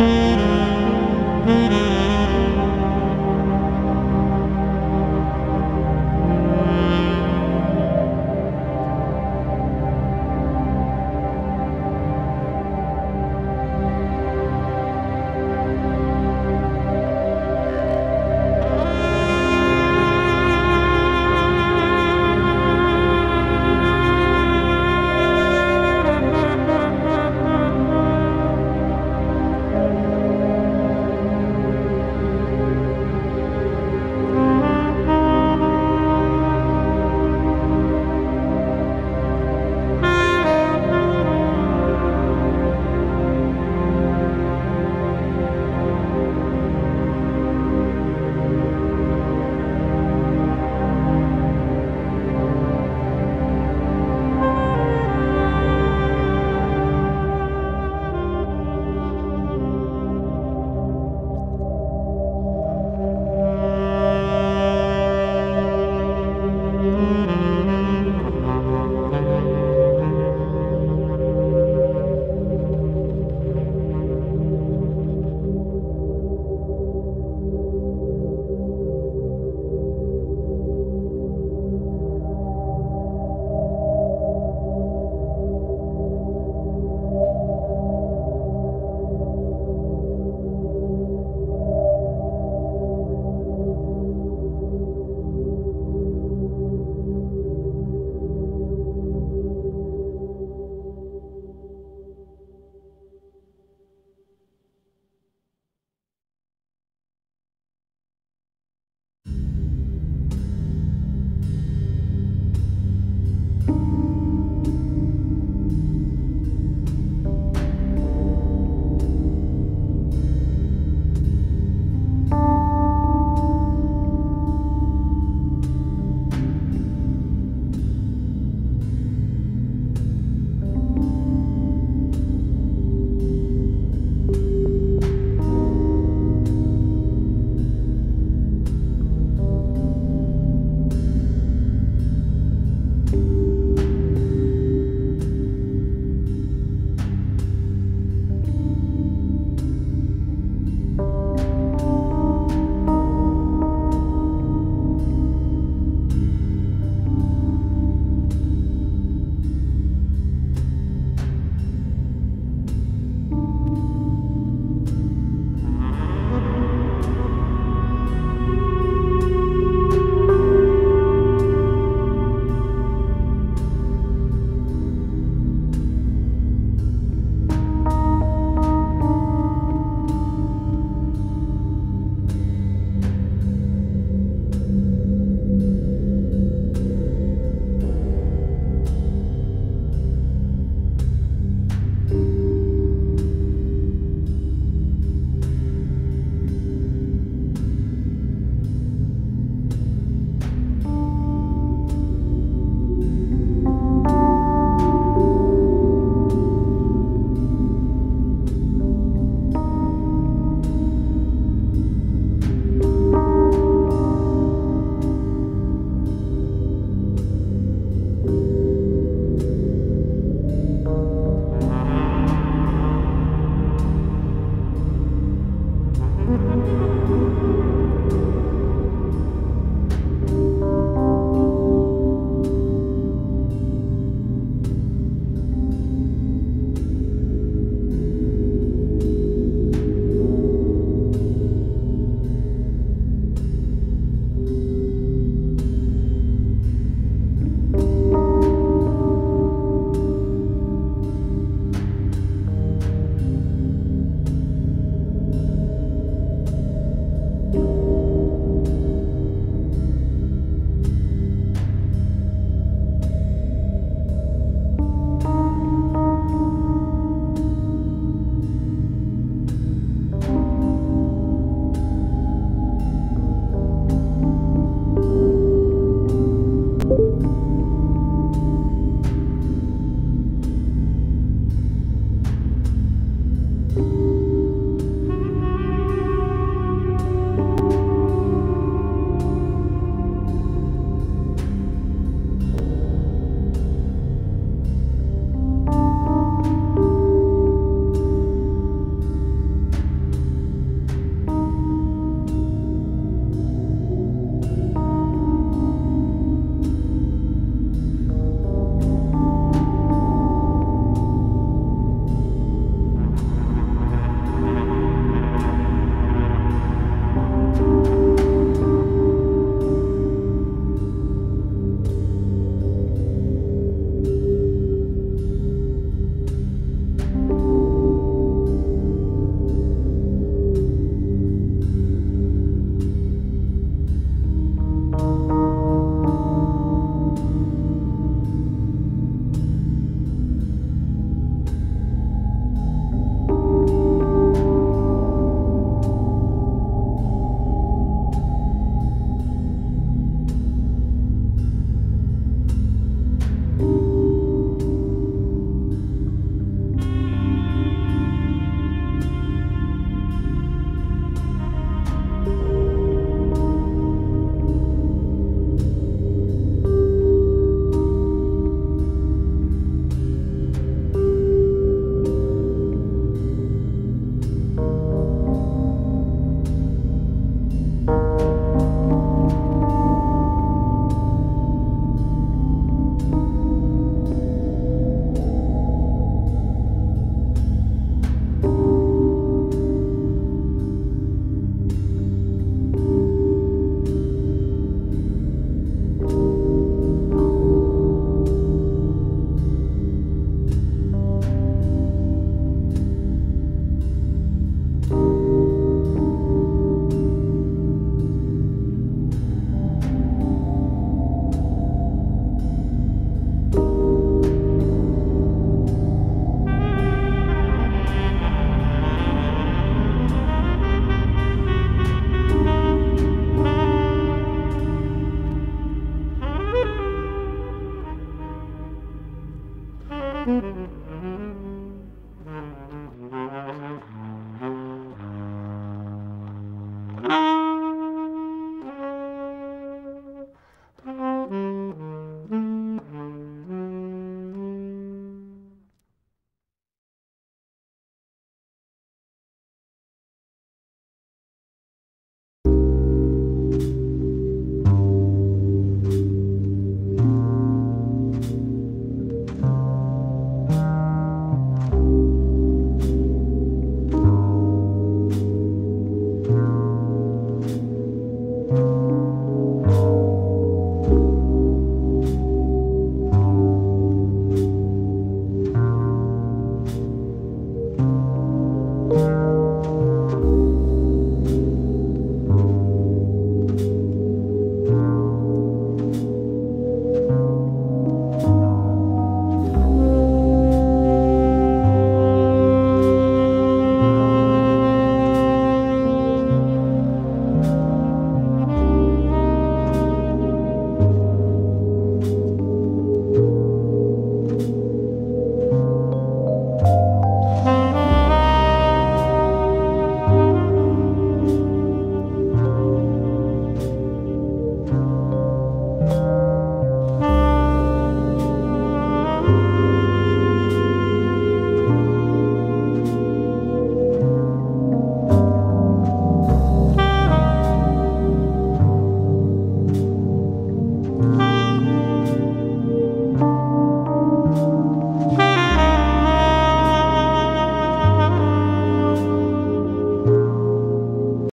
Mm-hmm.